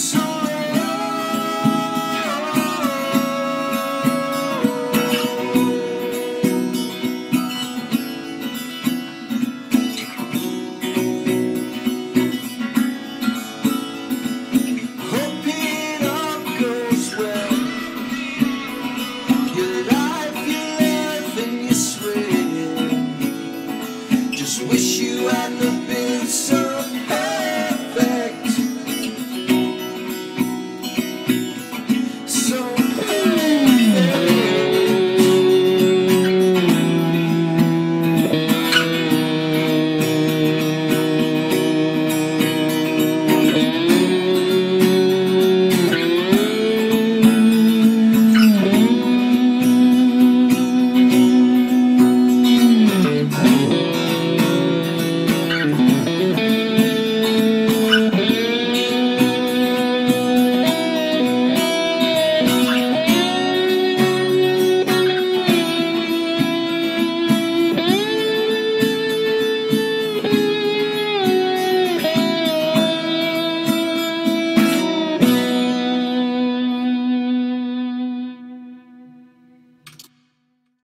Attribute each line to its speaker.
Speaker 1: so